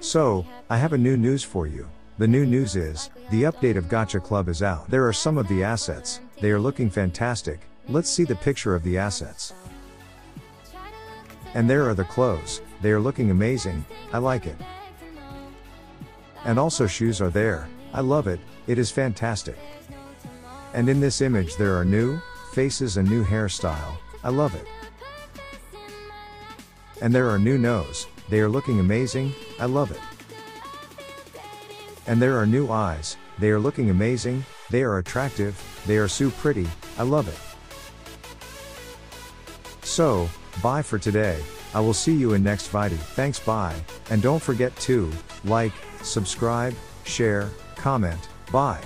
So, I have a new news for you. The new news is, the update of Gacha Club is out. There are some of the assets, they are looking fantastic. Let's see the picture of the assets. And there are the clothes, they are looking amazing, I like it. And also shoes are there, I love it, it is fantastic. And in this image there are new, faces and new hairstyle, I love it. And there are new nose, they are looking amazing, I love it. And there are new eyes, they are looking amazing, they are attractive, they are so pretty, I love it. So, bye for today, I will see you in next video. Thanks bye, and don't forget to, like, subscribe, share, comment, bye.